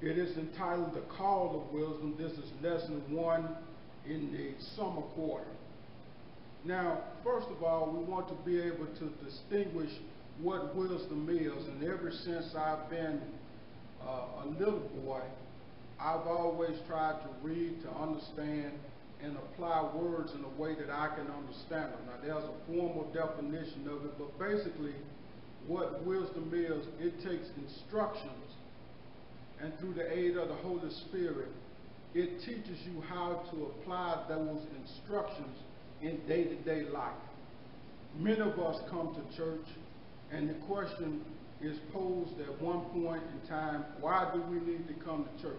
It is entitled The Call of Wisdom. This is lesson one in the summer quarter. Now, first of all, we want to be able to distinguish what wisdom is. And ever since I've been uh, a little boy, I've always tried to read, to understand, and apply words in a way that I can understand them. Now, there's a formal definition of it, but basically, what wisdom is, it takes instructions, and through the aid of the Holy Spirit, it teaches you how to apply those instructions in day-to-day life. Many of us come to church, and the question is posed at one point in time, why do we need to come to church?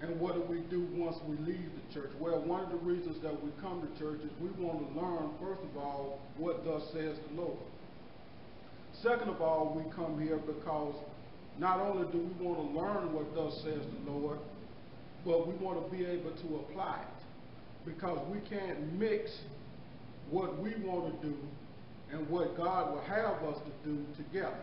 And what do we do once we leave the church? Well, one of the reasons that we come to church is we want to learn, first of all, what thus says the Lord. Second of all, we come here because not only do we want to learn what thus says the Lord, but we want to be able to apply it. Because we can't mix what we want to do and what God will have us to do together.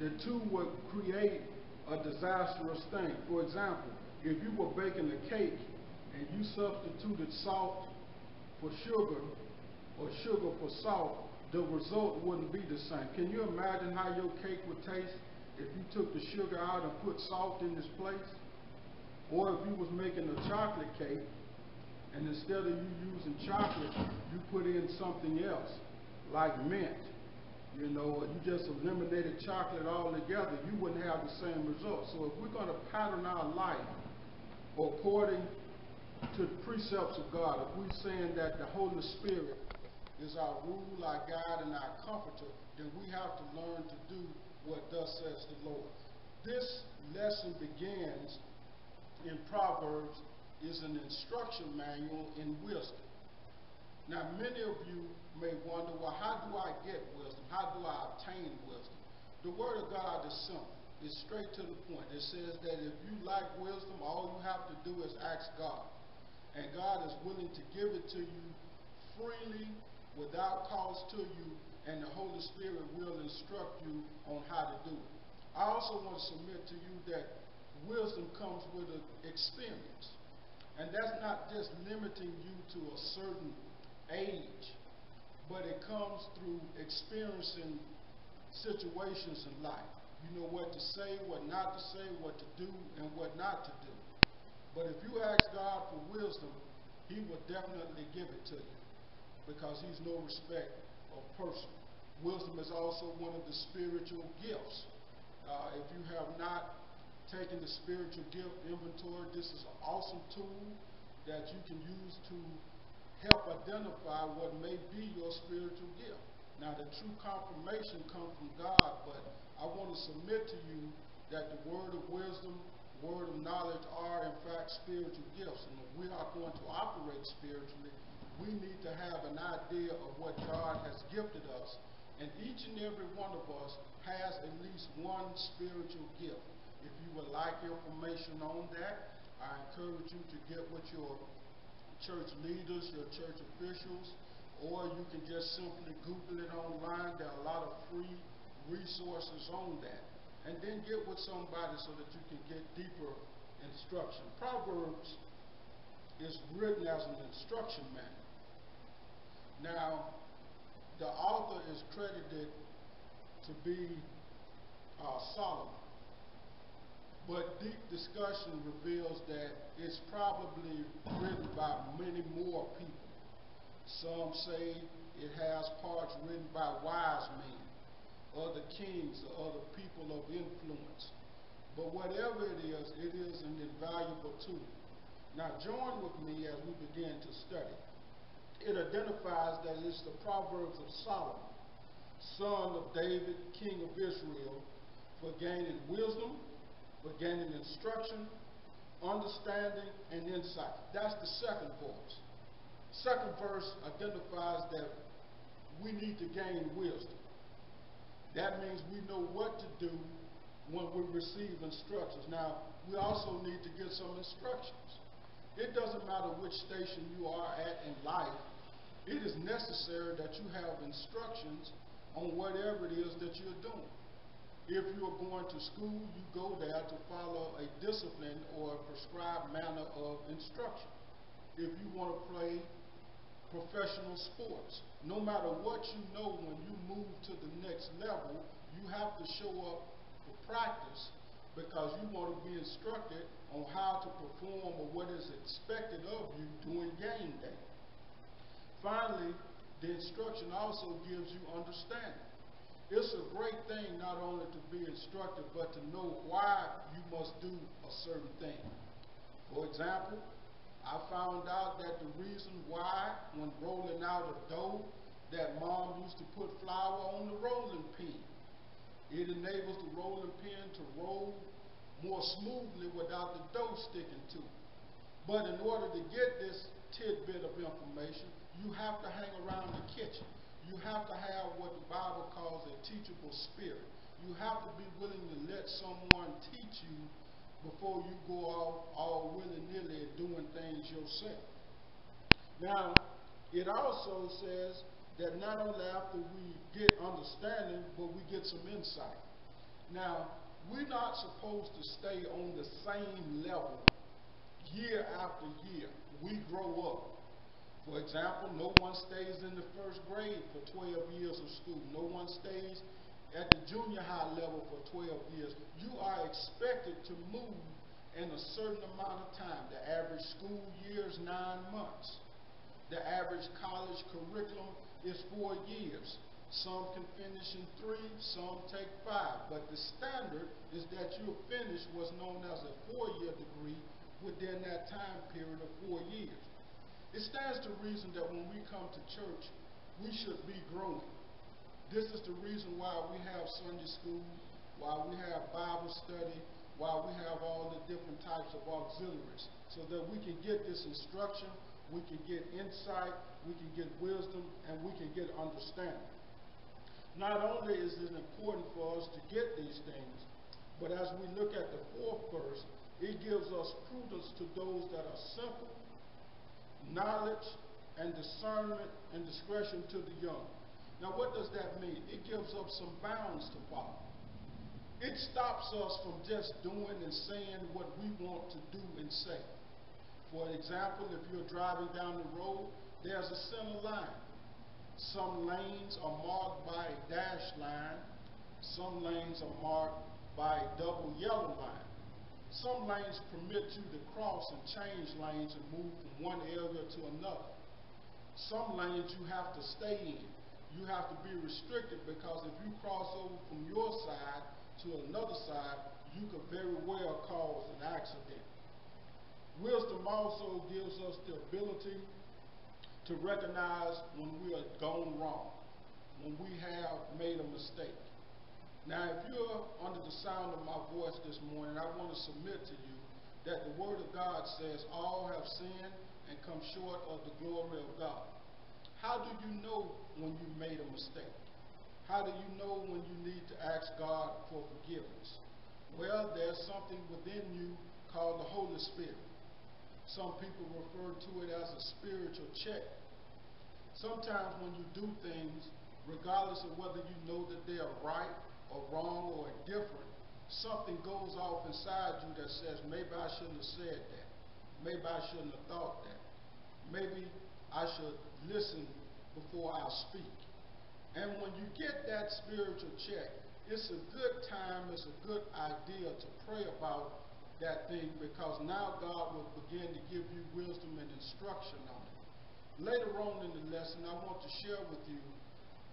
The two would create a disastrous thing. For example, if you were baking a cake and you substituted salt for sugar or sugar for salt, the result wouldn't be the same. Can you imagine how your cake would taste if you took the sugar out and put salt in this place? Or if you was making a chocolate cake and instead of you using chocolate, you put in something else, like mint, you know, or you just eliminated chocolate altogether, you wouldn't have the same result. So if we're going to pattern our life according to the precepts of God, if we're saying that the Holy Spirit is our rule, our guide, and our comforter, then we have to learn to do what thus says the Lord. This lesson begins in Proverbs is an instruction manual in wisdom. Now, many of you may wonder, well, how do I get wisdom? How do I obtain wisdom? The Word of God is simple. It's straight to the point. It says that if you lack wisdom, all you have to do is ask God. And God is willing to give it to you freely, without cost to you, and the Holy Spirit will instruct you on how to do it. I also want to submit to you that wisdom comes with an experience. And that's not just limiting you to a certain age, but it comes through experiencing situations in life. You know what to say, what not to say, what to do, and what not to do. But if you ask God for wisdom, He will definitely give it to you because He's no respect of person. Wisdom is also one of the spiritual gifts. Uh, if you have not taken the spiritual gift inventory. This is an awesome tool that you can use to help identify what may be your spiritual gift. Now, the true confirmation comes from God, but I want to submit to you that the word of wisdom, word of knowledge are, in fact, spiritual gifts. And if we are going to operate spiritually, we need to have an idea of what God has gifted us. And each and every one of us has at least one spiritual gift. If you would like information on that, I encourage you to get with your church leaders, your church officials, or you can just simply Google it online. There are a lot of free resources on that. And then get with somebody so that you can get deeper instruction. Proverbs is written as an instruction manual. Now, the author is credited to be uh, Solomon. But deep discussion reveals that it's probably written by many more people. Some say it has parts written by wise men, other kings, or other people of influence. But whatever it is, it is an invaluable tool. Now join with me as we begin to study. It identifies that it's the Proverbs of Solomon, son of David, king of Israel, for gaining wisdom, for gaining instruction, understanding, and insight. That's the second verse. Second verse identifies that we need to gain wisdom. That means we know what to do when we receive instructions. Now, we also need to get some instructions. It doesn't matter which station you are at in life, it is necessary that you have instructions on whatever it is that you're doing. If you're going to school, you go there to follow a discipline or a prescribed manner of instruction. If you want to play professional sports, no matter what you know when you move to the next level, you have to show up for practice because you want to be instructed on how to perform or what is expected of you during game day. Finally, the instruction also gives you understanding. It's a great thing not only to be instructed, but to know why you must do a certain thing. For example, I found out that the reason why, when rolling out a dough, that mom used to put flour on the rolling pin. It enables the rolling pin to roll more smoothly without the dough sticking to it. But in order to get this tidbit of information, you have to hang around the kitchen. You have to have what the Bible calls a teachable spirit. You have to be willing to let someone teach you before you go off all willy-nilly doing things yourself. Now, it also says that not only after we get understanding, but we get some insight. Now, we're not supposed to stay on the same level year after year. We grow up. For example, no one stays in the first grade for 12 years of school. No one stays at the junior high level for 12 years. You are expected to move in a certain amount of time. The average school year is nine months. The average college curriculum is four years. Some can finish in three, some take five. But the standard is that you finish what's known as a four-year degree within that time period of four years. It stands to reason that when we come to church, we should be growing. This is the reason why we have Sunday school, why we have Bible study, why we have all the different types of auxiliaries, so that we can get this instruction, we can get insight, we can get wisdom, and we can get understanding. Not only is it important for us to get these things, but as we look at the fourth verse, it gives us prudence to those that are simple knowledge and discernment and discretion to the young. Now, what does that mean? It gives us some bounds to follow. It stops us from just doing and saying what we want to do and say. For example, if you're driving down the road, there's a center line. Some lanes are marked by a dash line. Some lanes are marked by a double yellow line. Some lanes permit you to cross and change lanes and move from one area to another. Some lanes you have to stay in. You have to be restricted because if you cross over from your side to another side, you could very well cause an accident. Wisdom also gives us the ability to recognize when we are gone wrong, when we have made a mistake. Now, if you're under the sound of my voice this morning, I want to submit to you that the Word of God says all have sinned and come short of the glory of God. How do you know when you made a mistake? How do you know when you need to ask God for forgiveness? Well, there's something within you called the Holy Spirit. Some people refer to it as a spiritual check. Sometimes when you do things, regardless of whether you know that they are right or wrong or indifferent, something goes off inside you that says, maybe I shouldn't have said that. Maybe I shouldn't have thought that. Maybe I should listen before I speak. And when you get that spiritual check, it's a good time, it's a good idea to pray about that thing because now God will begin to give you wisdom and instruction on it. Later on in the lesson, I want to share with you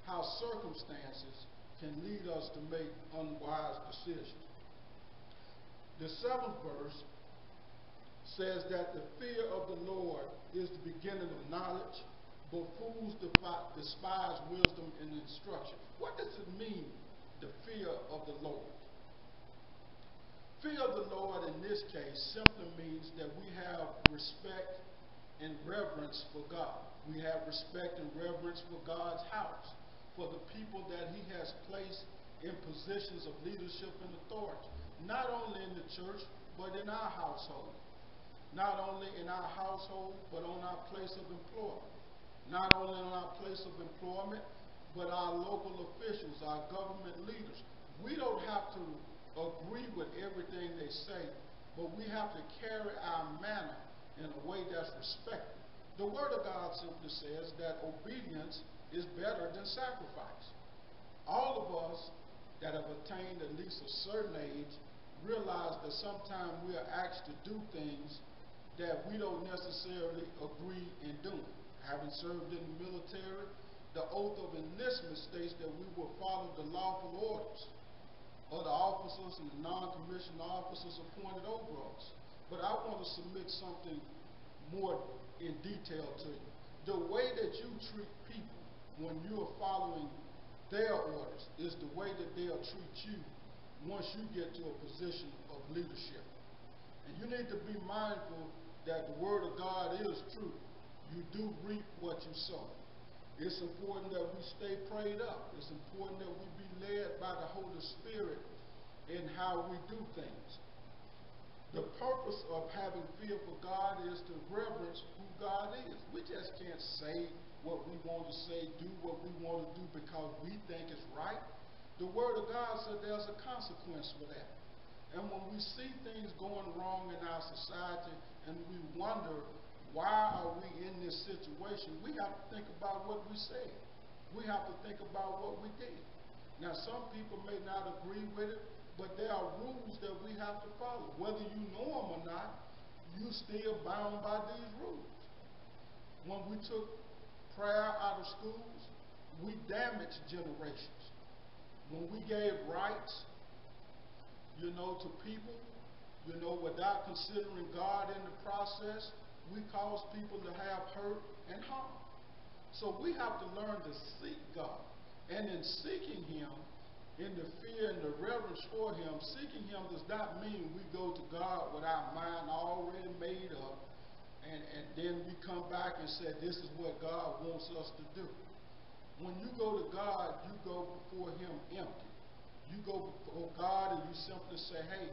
how circumstances can lead us to make unwise decisions. The seventh verse says that the fear of the Lord is the beginning of knowledge, but fools despise wisdom and instruction. What does it mean, the fear of the Lord? Fear of the Lord in this case simply means that we have respect and reverence for God. We have respect and reverence for God's house for the people that he has placed in positions of leadership and authority, not only in the church, but in our household. Not only in our household, but on our place of employment. Not only on our place of employment, but our local officials, our government leaders. we don't have to agree with everything they say, but we have to carry our manner in a way that's respectful. The Word of God simply says that obedience is better than sacrifice. All of us that have attained at least a certain age realize that sometimes we are asked to do things that we don't necessarily agree in doing. Having served in the military, the oath of enlistment states that we will follow the lawful orders of the officers and the non-commissioned officers appointed over us. But I want to submit something more in detail to you. The way that you treat people when you are following their orders is the way that they'll treat you once you get to a position of leadership. And you need to be mindful that the word of God is true. You do reap what you sow. It's important that we stay prayed up. It's important that we be led by the Holy Spirit in how we do things. The purpose of having fear for God is to reverence who God is. We just can't say what we want to say, do what we want to do because we think it's right. The Word of God said there's a consequence for that. And when we see things going wrong in our society and we wonder why are we in this situation? We have to think about what we said. We have to think about what we did. Now, some people may not agree with it, but there are rules that we have to follow. Whether you know them or not, you still bound by these rules. When we took prayer out of schools, we damaged generations. When we gave rights, you know, to people, you know, without considering God in the process, we cause people to have hurt and harm. So we have to learn to seek God. And in seeking Him, in the fear and the reverence for Him, seeking Him does not mean we go to God with our mind already made up and, and then we come back and say, this is what God wants us to do. When you go to God, you go before Him empty. You go before God and you simply say, hey,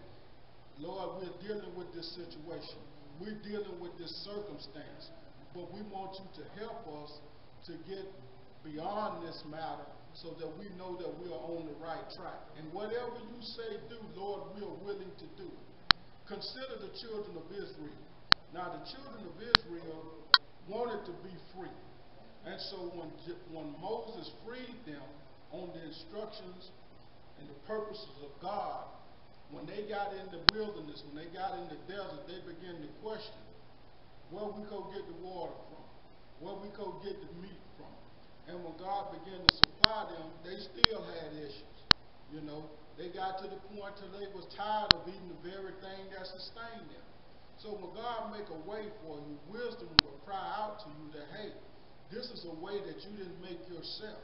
Lord, we're dealing with this situation. We're dealing with this circumstance, but we want you to help us to get beyond this matter so that we know that we are on the right track. And whatever you say do, Lord, we are willing to do. Consider the children of Israel. Now, the children of Israel wanted to be free. And so when, when Moses freed them on the instructions and the purposes of God, when they got in the wilderness, when they got in the desert, they began to question where we go get the water from, where we go get the meat from. And when God began to supply them, they still had issues. You know, they got to the point till they was tired of eating the very thing that sustained them. So when God make a way for you, wisdom will cry out to you that, hey, this is a way that you didn't make yourself.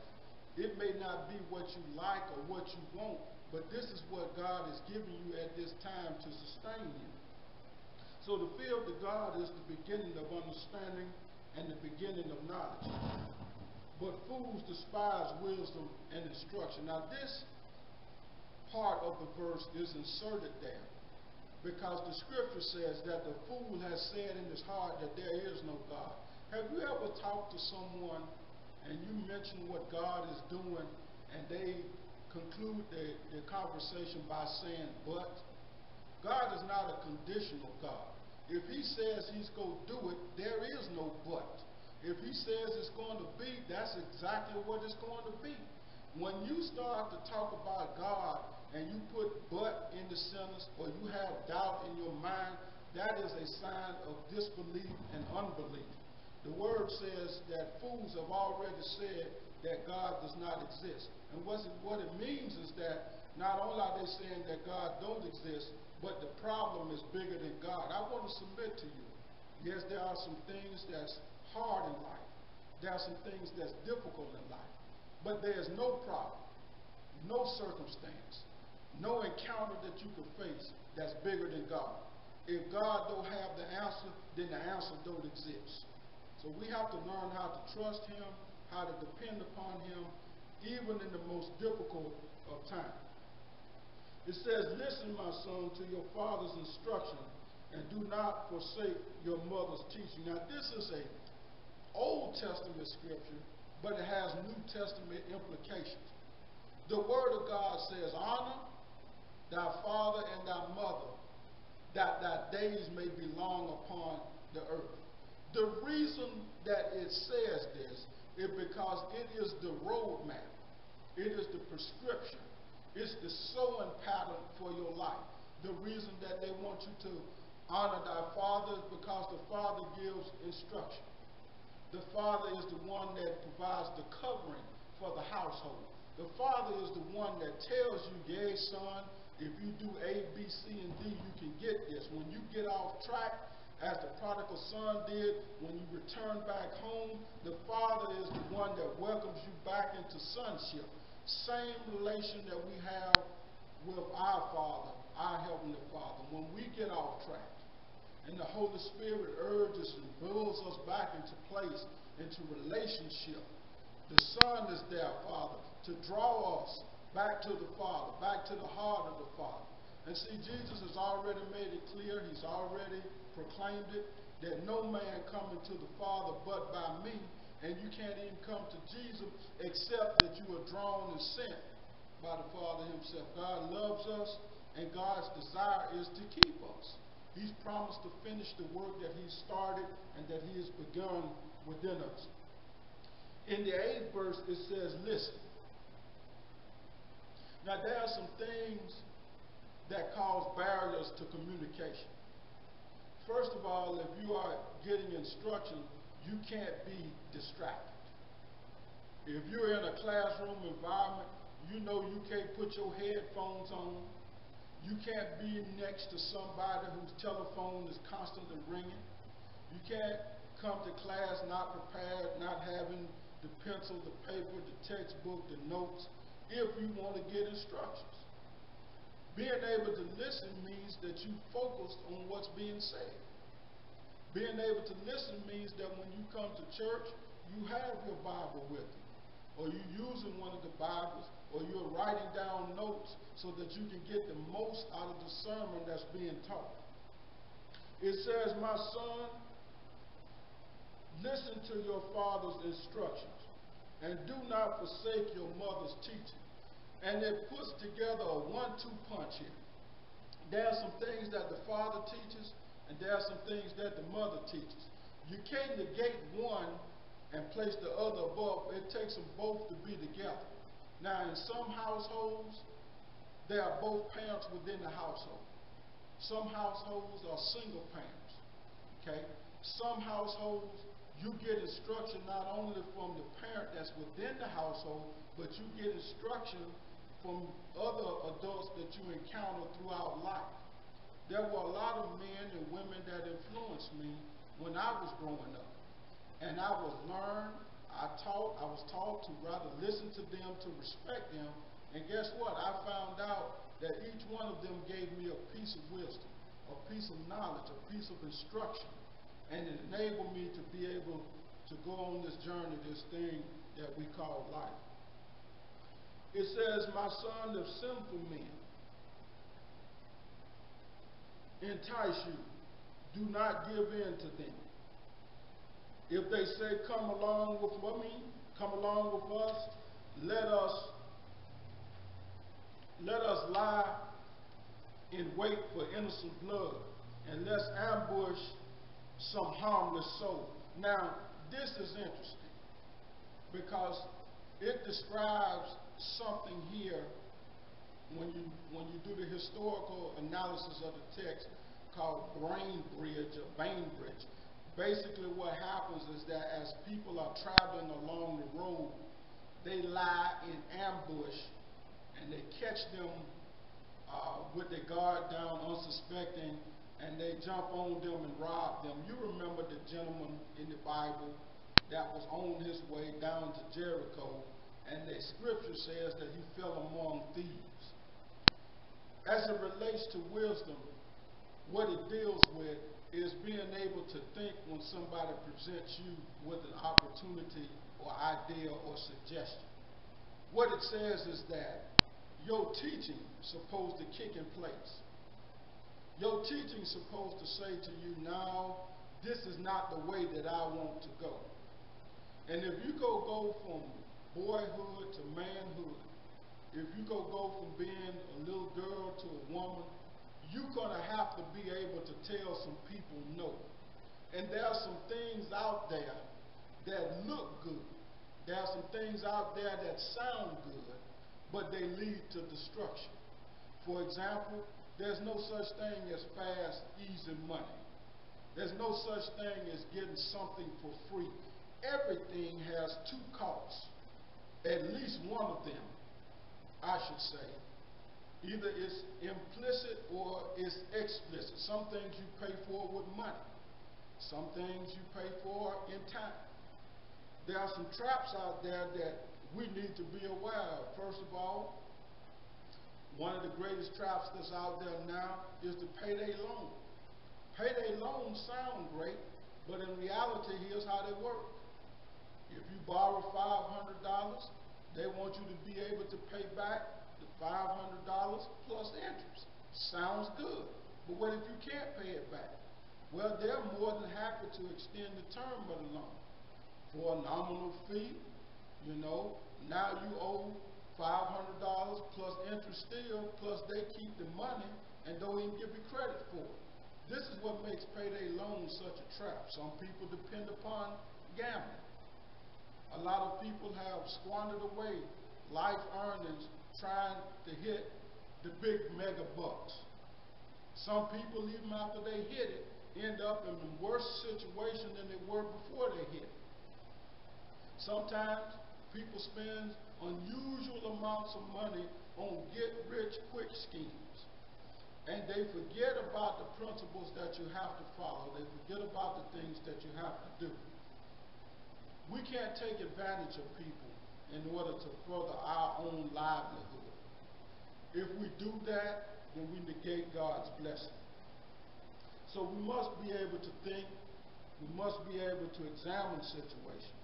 It may not be what you like or what you want, but this is what God is giving you at this time to sustain you. So the fear of the God is the beginning of understanding and the beginning of knowledge. But fools despise wisdom and instruction. Now this part of the verse is inserted there because the scripture says that the fool has said in his heart that there is no God. Have you ever talked to someone and you mention what God is doing and they conclude the, the conversation by saying, but God is not a conditional God. If he says he's going to do it, there is no but. If he says it's going to be, that's exactly what it's going to be. When you start to talk about God and you put but in the sentence or you have doubt in your mind, that is a sign of disbelief and unbelief. The word says that fools have already said that God does not exist. And what it, what it means is that not only are they saying that God don't exist, but the problem is bigger than God. I want to submit to you. Yes, there are some things that's hard in life. There are some things that's difficult in life. But there is no problem, no circumstance, no encounter that you could face that's bigger than God. If God don't have the answer, then the answer don't exist. So we have to learn how to trust him how to depend upon him even in the most difficult of times. It says, Listen, my son, to your father's instruction, and do not forsake your mother's teaching. Now, this is a Old Testament scripture, but it has New Testament implications. The Word of God says, Honor thy father and thy mother, that thy days may be long upon the earth. The reason that it says this is because it is the roadmap, it is the prescription, it's the sowing pattern for your life. The reason that they want you to honor thy father is because the father gives instruction. The father is the one that provides the covering for the household. The father is the one that tells you, yea, son, if you do A, B, C, and D, you can get this. When you get off track, as the prodigal son did, when you return back home, the father is the one that welcomes you back into sonship. Same relation that we have with our Father, our Heavenly Father. When we get off track, and the Holy Spirit urges and builds us back into place, into relationship, the Son is there, Father, to draw us back to the Father, back to the heart of the Father. And see, Jesus has already made it clear, he's already proclaimed it, that no man coming to the Father but by me, and you can't even come to Jesus except that you are drawn and sent by the Father himself. God loves us, and God's desire is to keep us. He's promised to finish the work that he started and that he has begun within us. In the eighth verse, it says, listen. Now, there are some things that cause barriers to communication. First of all, if you are getting instruction, you can't be distracted. If you're in a classroom environment, you know you can't put your headphones on. You can't be next to somebody whose telephone is constantly ringing. You can't come to class not prepared, not having the pencil, the paper, the textbook, the notes, if you want to get instructions. Being able to listen means that you focused on what's being said. Being able to listen means that when you come to church, you have your Bible with you, or you're using one of the Bibles, or you're writing down notes so that you can get the most out of the sermon that's being taught. It says, My son, listen to your father's instructions, and do not forsake your mother's teaching. And it puts together a one two punch here. There are some things that the father teaches, and there are some things that the mother teaches. You can't negate one and place the other above. It takes them both to be together. Now, in some households, there are both parents within the household. Some households are single parents. Okay? Some households, you get instruction not only from the parent that's within the household, but you get instruction from other adults that you encounter throughout life. There were a lot of men and women that influenced me when I was growing up. And I was learned, I taught, I was taught to rather listen to them, to respect them. And guess what? I found out that each one of them gave me a piece of wisdom, a piece of knowledge, a piece of instruction. And it enabled me to be able to go on this journey, this thing that we call life. It says, My son of sinful men entice you. Do not give in to them. If they say, Come along with me, come along with us, let us let us lie in wait for innocent blood, and let's ambush some harmless soul. Now, this is interesting because it describes something here when you when you do the historical analysis of the text called brain bridge or Bain bridge. Basically what happens is that as people are traveling along the road, they lie in ambush and they catch them uh, with their guard down unsuspecting and they jump on them and rob them. You remember the gentleman in the Bible that was on his way down to Jericho and the scripture says that he fell among thieves. As it relates to wisdom, what it deals with is being able to think when somebody presents you with an opportunity or idea or suggestion. What it says is that your teaching is supposed to kick in place. Your teaching is supposed to say to you, now, this is not the way that I want to go. And if you go go from boyhood to manhood, if you go go from being a little girl to a woman, you're gonna have to be able to tell some people no. And there are some things out there that look good. There are some things out there that sound good, but they lead to destruction. For example, there's no such thing as fast, easy money. There's no such thing as getting something for free. Everything has two costs, at least one of them, I should say. Either it's implicit or it's explicit. Some things you pay for with money. Some things you pay for in time. There are some traps out there that we need to be aware of. First of all, one of the greatest traps that's out there now is the payday loan. Payday loans sound great, but in reality, here's how they work. If you borrow $500, they want you to be able to pay back the $500 plus interest. Sounds good. But what if you can't pay it back? Well, they're more than happy to extend the term of the loan for a nominal fee. You know, now you owe $500 plus interest still, plus they keep the money and don't even give you credit for it. This is what makes payday loans such a trap. Some people depend upon gambling. A lot of people have squandered away life earnings trying to hit the big mega bucks. Some people, even after they hit it, end up in a worse situation than they were before they hit it. Sometimes people spend unusual amounts of money on get rich quick schemes. And they forget about the principles that you have to follow. They forget about the things that you have to do. We can't take advantage of people in order to further our own livelihood. If we do that, then we negate God's blessing. So we must be able to think, we must be able to examine situations.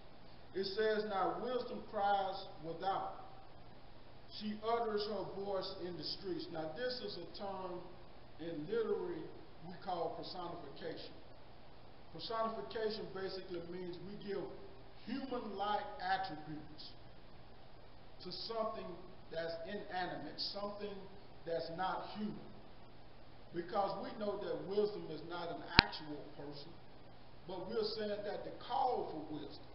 It says, Now wisdom cries without, she utters her voice in the streets. Now, this is a term in literary we call personification. Personification basically means we give human like attributes to something that's inanimate, something that's not human. Because we know that wisdom is not an actual person, but we're saying that the call for wisdom,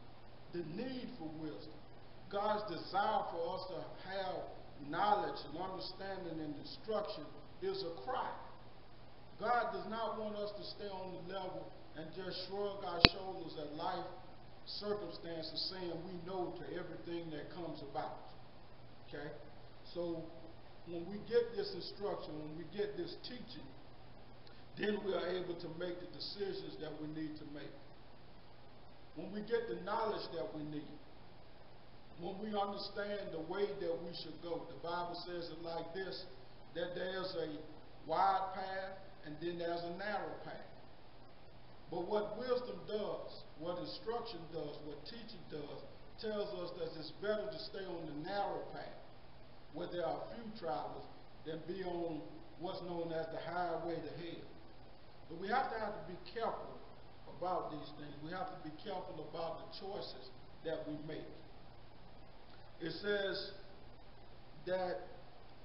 the need for wisdom, God's desire for us to have knowledge and understanding and instruction is a cry. God does not want us to stay on the level and just shrug our shoulders at life circumstances saying we know to everything that comes about. Okay? So when we get this instruction, when we get this teaching, then we are able to make the decisions that we need to make. When we get the knowledge that we need, when we understand the way that we should go. The Bible says it like this that there's a wide path and then there's a narrow path. But what wisdom does, what instruction does, what teaching does, tells us that it's better to stay on the narrow path where there are few travelers than be on what's known as the highway to hell. But we have to have to be careful about these things. We have to be careful about the choices that we make it says that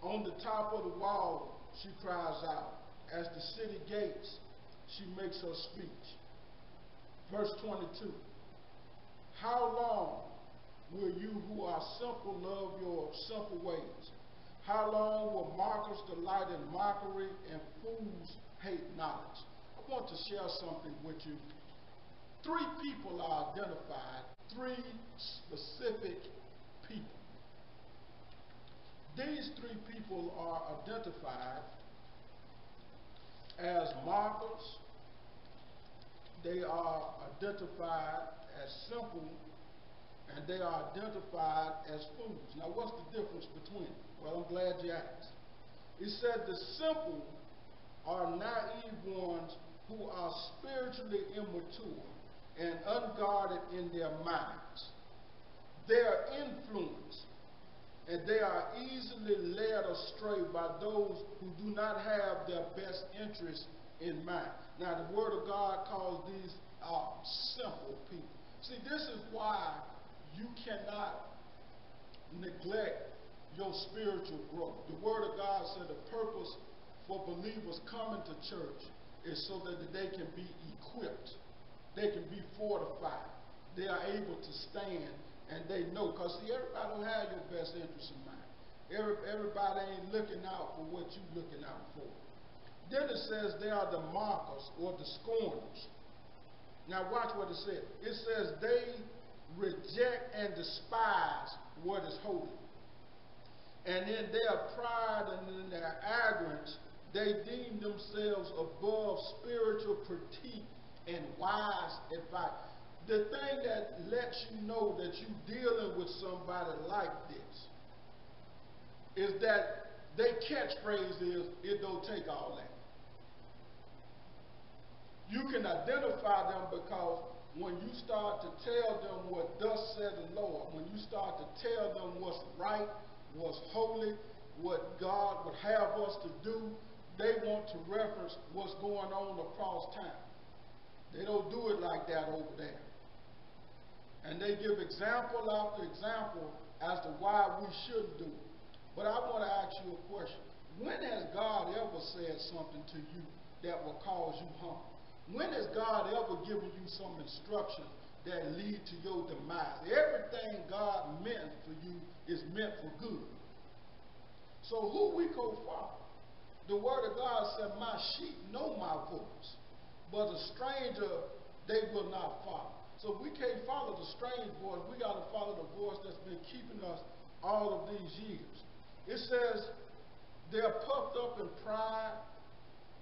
on the top of the wall she cries out. As the city gates, she makes her speech. Verse 22. How long will you who are simple love your simple ways? How long will mockers delight in mockery and fools hate knowledge? Want to share something with you. Three people are identified, three specific people. These three people are identified as markers. They are identified as simple, and they are identified as fools. Now, what's the difference between them? Well, I'm glad you asked. He said the simple are naive ones who are spiritually immature and unguarded in their minds. They are influenced and they are easily led astray by those who do not have their best interests in mind. Now, the Word of God calls these uh, simple people. See, this is why you cannot neglect your spiritual growth. The Word of God said the purpose for believers coming to church is so that they can be equipped, they can be fortified, they are able to stand, and they know. Because, see, everybody don't have your best interest in mind. Every, everybody ain't looking out for what you're looking out for. Then it says they are the mockers or the scorners. Now watch what it says. It says they reject and despise what is holy. And in their pride and in their arrogance, they deem themselves above spiritual critique and wise advice. The thing that lets you know that you're dealing with somebody like this is that their catchphrase is, it don't take all that. You can identify them because when you start to tell them what thus said the Lord, when you start to tell them what's right, what's holy, what God would have us to do, they want to reference what's going on across town. They don't do it like that over there. And they give example after example as to why we shouldn't do it. But I want to ask you a question. When has God ever said something to you that will cause you harm? When has God ever given you some instruction that lead to your demise? Everything God meant for you is meant for good. So who we go follow? The word of God said, My sheep know my voice, but a stranger they will not follow. So we can't follow the strange voice. We got to follow the voice that's been keeping us all of these years. It says they're puffed up in pride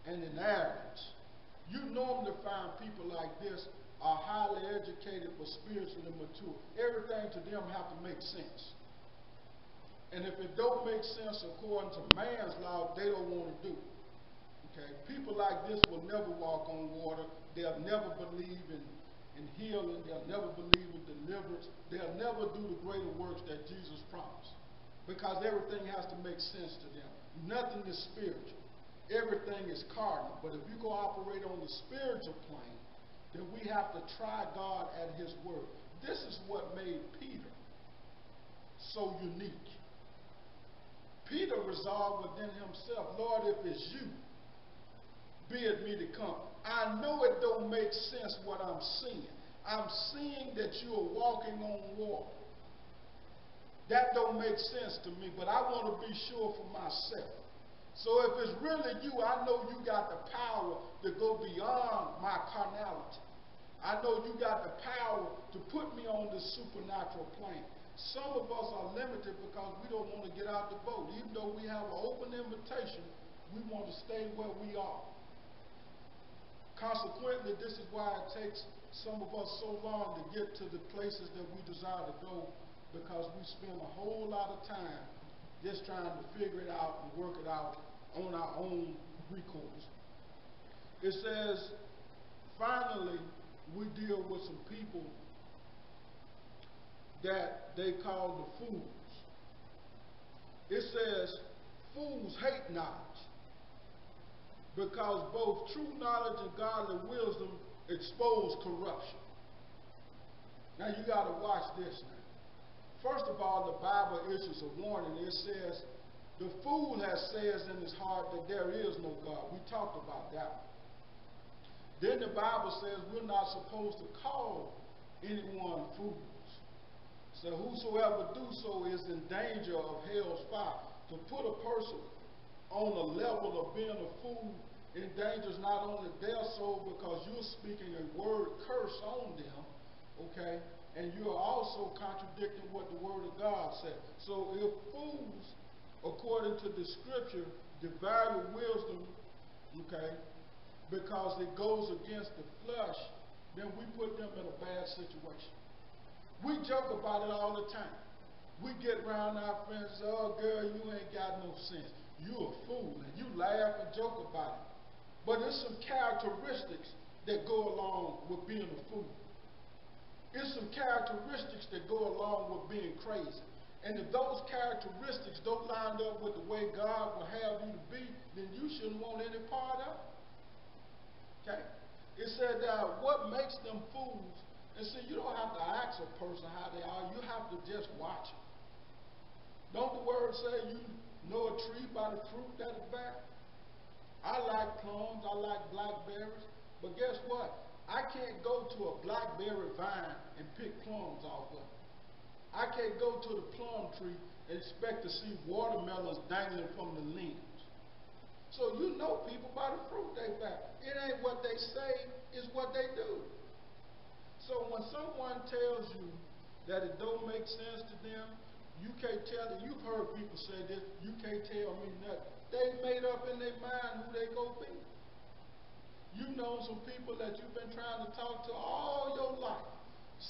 and in arrogance. You normally find people like this are highly educated but spiritually mature. Everything to them have to make sense. And if it don't make sense according to man's law, they don't want to do it. Okay? People like this will never walk on water. They'll never believe in, in healing. They'll never believe in deliverance. They'll never do the greater works that Jesus promised. Because everything has to make sense to them. Nothing is spiritual everything is carnal. But if you go operate on the spiritual plane, then we have to try God at His word. This is what made Peter so unique. Peter resolved within himself, Lord, if it's you, bid me to come. I know it don't make sense what I'm seeing. I'm seeing that you are walking on water. That don't make sense to me, but I want to be sure for myself. So if it's really you, I know you got the power to go beyond my carnality. I know you got the power to put me on the supernatural plane. Some of us are limited because we don't want to get out the boat. Even though we have an open invitation, we want to stay where we are. Consequently, this is why it takes some of us so long to get to the places that we desire to go because we spend a whole lot of time just trying to figure it out and work it out on our own recourse. It says, finally, we deal with some people that they call the fools. It says, fools hate knowledge because both true knowledge and godly wisdom expose corruption. Now you got to watch this now. First of all, the Bible issues a warning. It says, the fool has says in his heart that there is no God. We talked about that. Then the Bible says we're not supposed to call anyone fools. So whosoever do so is in danger of hell's fire. To put a person on a level of being a fool endangers not only their soul because you're speaking a word curse on them, okay, and you are also contradicting what the word of God said. So if fools according to the scripture, devalue wisdom, okay, because it goes against the flesh, then we put them in a bad situation. We joke about it all the time. We get around our friends oh, girl, you ain't got no sense. You a fool. And you laugh and joke about it. But there's some characteristics that go along with being a fool. There's some characteristics that go along with being crazy. And if those characteristics don't line up with the way God will have you to be, then you shouldn't want any part of it. Okay? It said, uh, what makes them fools? And see, you don't have to ask a person how they are. You have to just watch them. Don't the word say you know a tree by the fruit that it bear? I like plums, I like blackberries, but guess what? I can't go to a blackberry vine and pick plums off of it. I can't go to the plum tree and expect to see watermelons dangling from the limbs. So you know people by the fruit they bear. It ain't what they say, it's what they do. So when someone tells you that it don't make sense to them, you can't tell it. You've heard people say this, you can't tell me nothing. They made up in their mind who they go be. You know some people that you've been trying to talk to all your life.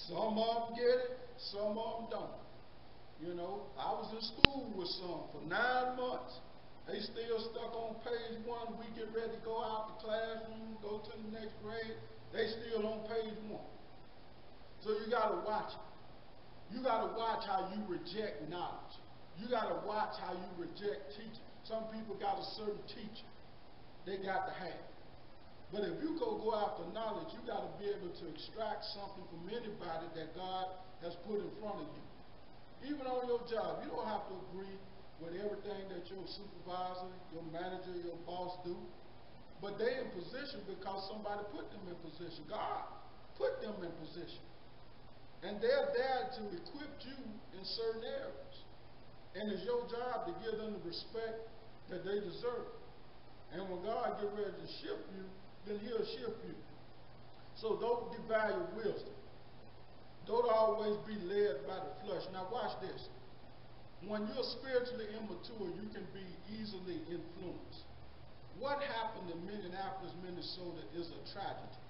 Some of them get it, some of them don't. You know, I was in school with some for nine months. They still stuck on page one. We get ready to go out the classroom, go to the next grade. They still on page one. So you got to watch it. You got to watch how you reject knowledge. You got to watch how you reject teaching. Some people got a certain teacher they got to have. But if you go go after knowledge, you got to be able to extract something from anybody that God has put in front of you. Even on your job, you don't have to agree with everything that your supervisor, your manager, your boss do. But they in position because somebody put them in position. God put them in position. And they're there to equip you in certain areas. And it's your job to give them the respect that they deserve. And when God get ready to shift you, then he'll shift you. So don't devalue wisdom. Don't always be led by the flesh. Now watch this. When you're spiritually immature, you can be easily influenced. What happened in Minneapolis, Minnesota is a tragedy.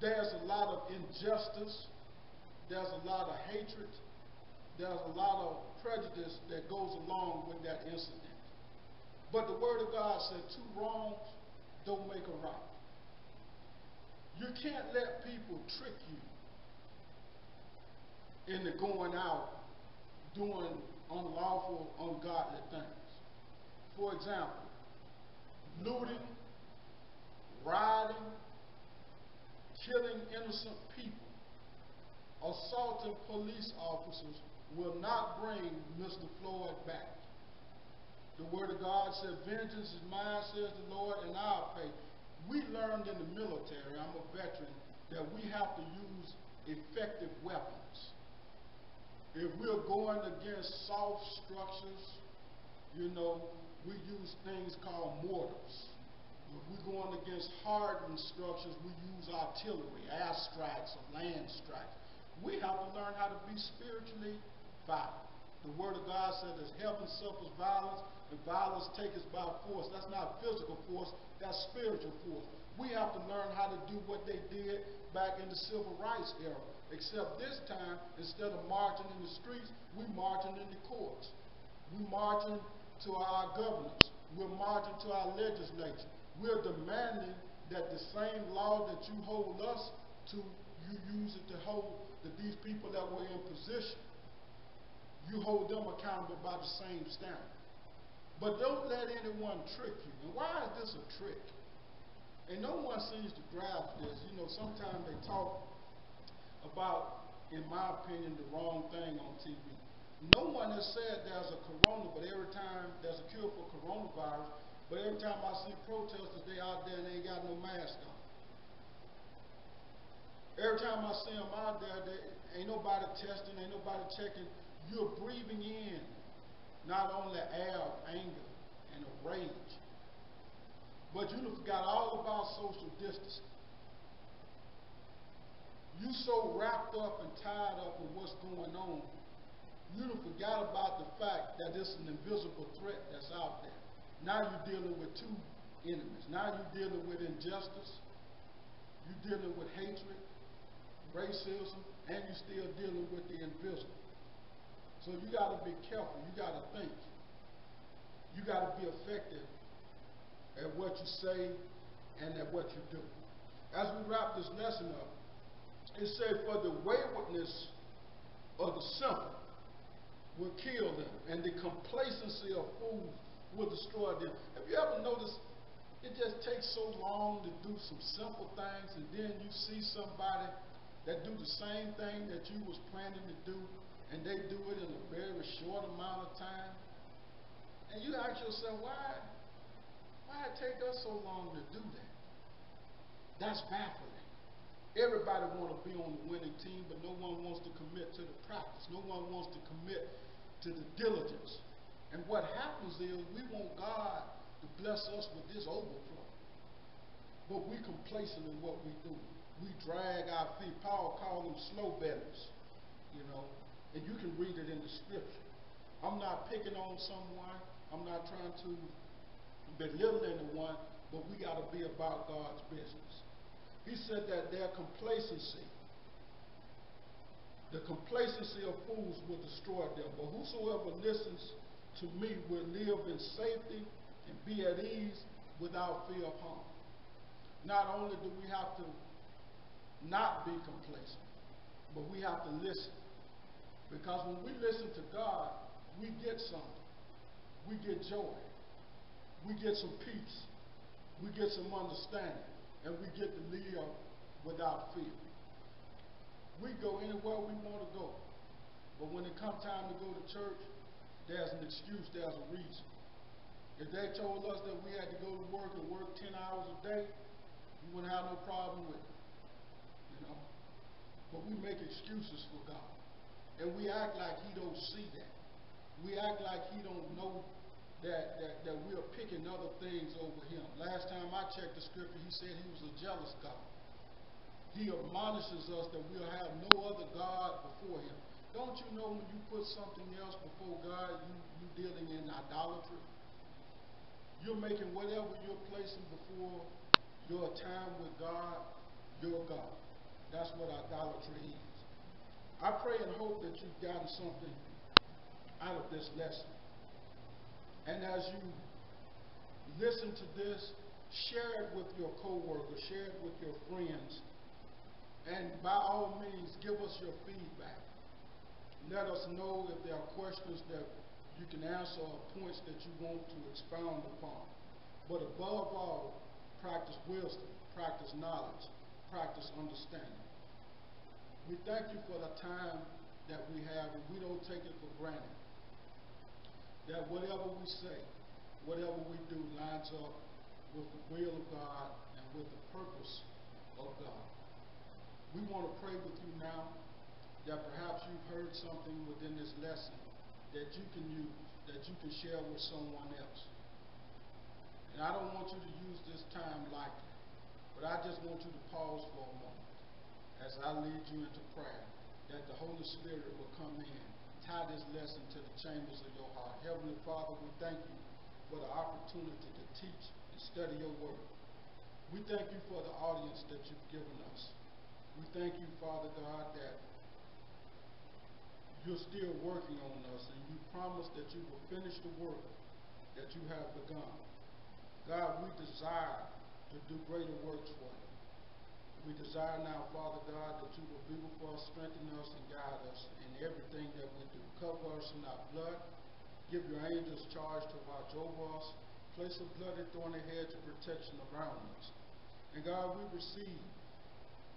There's a lot of injustice. There's a lot of hatred. There's a lot of prejudice that goes along with that incident. But the Word of God said two wrongs don't make a right. You can't let people trick you into going out doing unlawful, ungodly things. For example, looting, rioting, killing innocent people, assaulting police officers will not bring Mr. Floyd back. The word of God said, vengeance is mine, says the Lord, and I'll pay. We learned in the military, I'm a veteran, that we have to use effective weapons. If we're going against soft structures, you know, we use things called mortars. If we're going against hardened structures, we use artillery, air strikes, or land strikes. We have to learn how to be spiritually violent. The Word of God says, as heaven suffers violence, and violence taketh by force. That's not physical force, that's spiritual force. We have to learn how to do what they did back in the civil rights era. Except this time, instead of marching in the streets, we're marching in the courts. We're marching to our governors. We're marching to our legislature. We're demanding that the same law that you hold us to, you use it to hold that these people that were in position you hold them accountable by the same standard. But don't let anyone trick you. And why is this a trick? And no one seems to grasp this. You know, sometimes they talk about, in my opinion, the wrong thing on TV. No one has said there's a corona, but every time there's a cure for coronavirus, but every time I see protesters, they out there and they ain't got no mask on. Every time I see them out there, they, ain't nobody testing, ain't nobody checking you're breathing in not only air of anger and of rage, but you forgot all about social distancing. You so wrapped up and tied up with what's going on, you forgot about the fact that it's an invisible threat that's out there. Now you're dealing with two enemies. Now you're dealing with injustice. You're dealing with hatred, racism, and you're still dealing with the invisible. So you got to be careful. You got to think. You got to be effective at what you say and at what you do. As we wrap this lesson up, it said, For the waywardness of the simple will kill them, and the complacency of fools will destroy them. Have you ever noticed it just takes so long to do some simple things, and then you see somebody that do the same thing that you was planning to do and they do it in a very short amount of time. And you ask yourself, why, why it take us so long to do that? That's baffling. Everybody want to be on the winning team, but no one wants to commit to the practice. No one wants to commit to the diligence. And what happens is we want God to bless us with this overflow. But we complacent in what we do. We drag our feet. Paul called them slow betters, you know, and you can read it in the scripture. I'm not picking on someone. I'm not trying to belittle anyone, but we got to be about God's business. He said that their complacency, the complacency of fools will destroy them. But whosoever listens to me will live in safety and be at ease without fear of harm. Not only do we have to not be complacent, but we have to listen. Because when we listen to God, we get something. We get joy. We get some peace. We get some understanding and we get to live without fear. We go anywhere we want to go. But when it comes time to go to church, there's an excuse, there's a reason. If they told us that we had to go to work and work 10 hours a day, we wouldn't have no problem with it. You know? But we make excuses for God. And we act like he don't see that. We act like he don't know that, that, that we are picking other things over him. Last time I checked the scripture, he said he was a jealous God. He admonishes us that we'll have no other God before him. Don't you know when you put something else before God, you, you dealing in idolatry? You're making whatever you're placing before your time with God, your God. That's what idolatry is. I pray and hope that you've gotten something out of this lesson. And as you listen to this, share it with your coworkers, share it with your friends, and by all means, give us your feedback. Let us know if there are questions that you can answer or points that you want to expound upon. But above all, practice wisdom, practice knowledge, practice understanding. We thank you for the time that we have, and we don't take it for granted that whatever we say, whatever we do lines up with the will of God and with the purpose of God. We want to pray with you now that perhaps you've heard something within this lesson that you can use, that you can share with someone else. And I don't want you to use this time lightly, but I just want you to pause for a moment as I lead you into prayer, that the Holy Spirit will come in tie this lesson to the chambers of your heart. Heavenly Father, we thank you for the opportunity to teach and study your word. We thank you for the audience that you've given us. We thank you, Father God, that you're still working on us and you promise that you will finish the work that you have begun. God, we desire to do greater works for you. We desire now, Father God, that you will be with us, strengthen us, and guide us in everything that we do. Cover us in our blood. Give your angels charge to watch over us. Place a bloody thorny hedge of protection around us. And God, we receive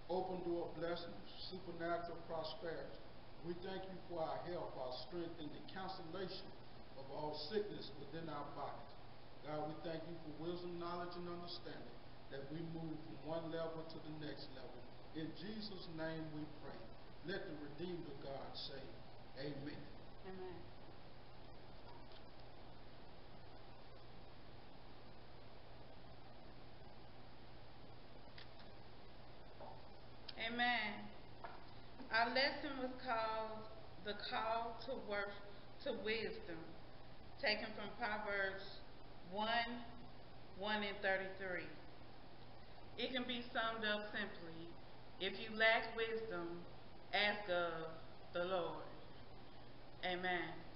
open door blessings, supernatural prosperity. We thank you for our health, our strength, and the cancellation of all sickness within our bodies. God, we thank you for wisdom, knowledge, and understanding that we move from one level to the next level. In Jesus' name we pray. Let the redeemed of God say, Amen. Amen. Amen. Our lesson was called The Call to Work to Wisdom, taken from Proverbs 1 1 and 33. It can be summed up simply if you lack wisdom, ask of the Lord. Amen.